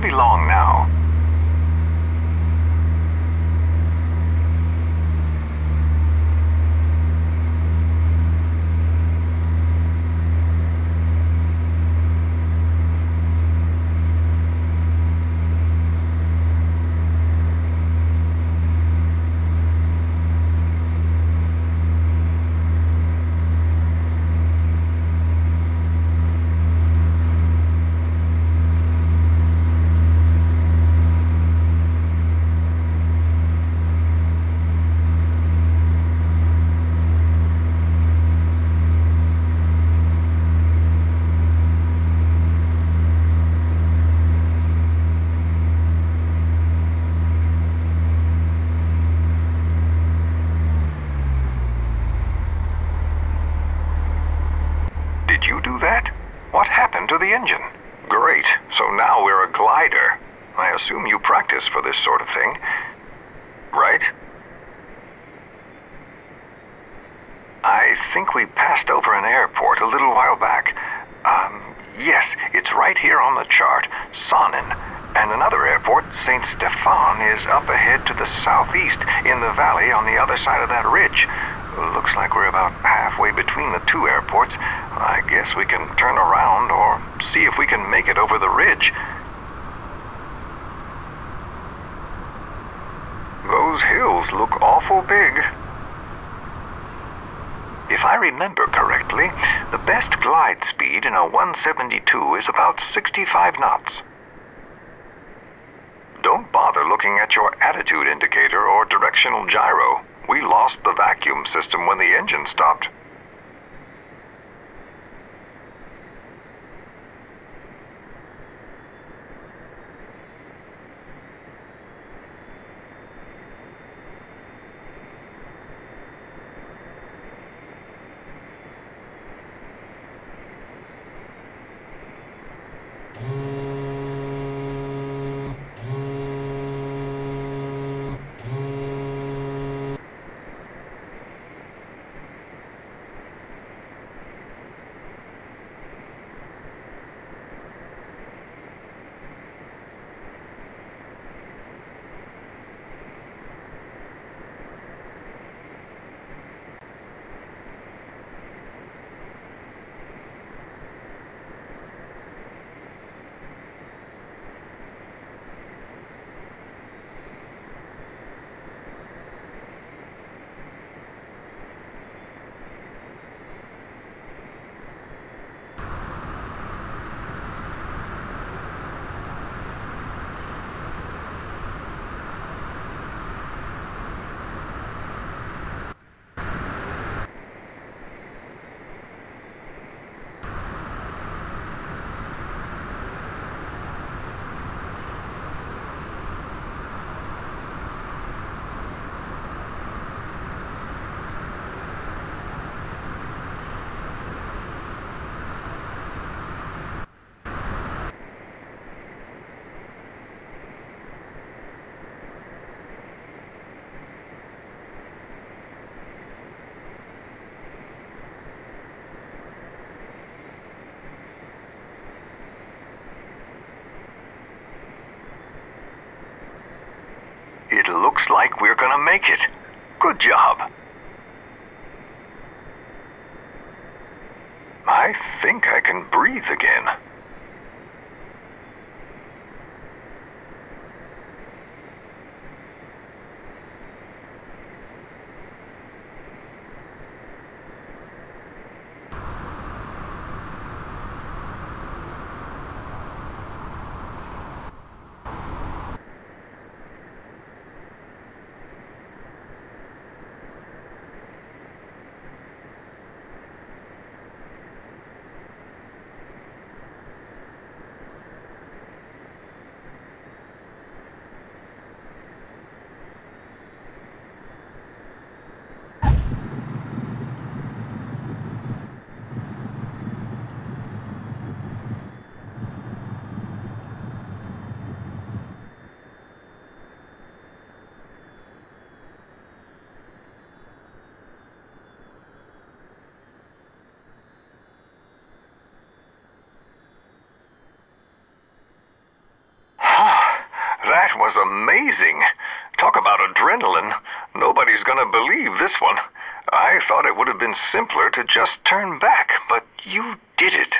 be long now. Did you do that? What happened to the engine? Great, so now we're a glider. I assume you practice for this sort of thing, right? I think we passed over an airport a little while back. Um, yes, it's right here on the chart, Saanen. And another airport, St. Stephan, is up ahead to the southeast in the valley on the other side of that ridge. Looks like we're about halfway between the two airports. I guess we can turn around or see if we can make it over the ridge. Those hills look awful big. If I remember correctly, the best glide speed in a 172 is about 65 knots. Don't bother looking at your attitude indicator or directional gyro. We lost the vacuum system when the engine stopped. It looks like we're gonna make it. Good job. I think I can breathe again. That was amazing. Talk about adrenaline. Nobody's gonna believe this one. I thought it would have been simpler to just turn back, but you did it.